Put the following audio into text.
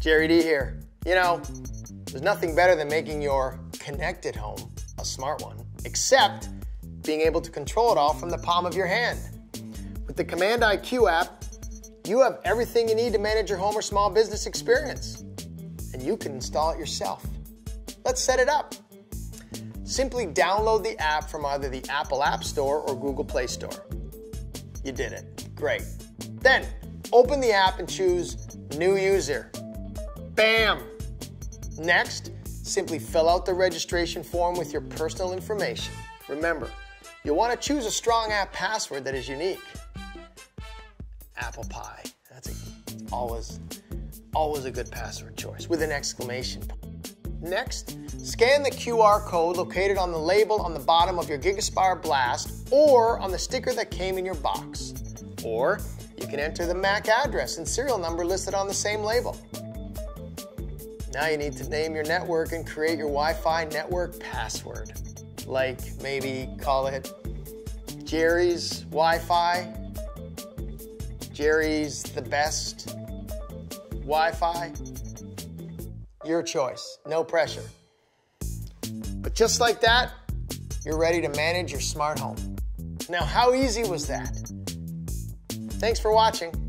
Jerry D here. You know, there's nothing better than making your connected home a smart one, except being able to control it all from the palm of your hand. With the Command IQ app, you have everything you need to manage your home or small business experience, and you can install it yourself. Let's set it up. Simply download the app from either the Apple App Store or Google Play Store. You did it. Great. Then open the app and choose New User. Bam! Next, simply fill out the registration form with your personal information. Remember, you'll want to choose a strong app password that is unique. Apple pie. That's a, always, always a good password choice with an exclamation point. Next, scan the QR code located on the label on the bottom of your GigaSpire Blast or on the sticker that came in your box. Or you can enter the MAC address and serial number listed on the same label. Now you need to name your network and create your Wi-Fi network password. Like maybe call it Jerry's Wi-Fi, Jerry's the best Wi-Fi. Your choice, no pressure. But just like that, you're ready to manage your smart home. Now, how easy was that? Thanks for watching.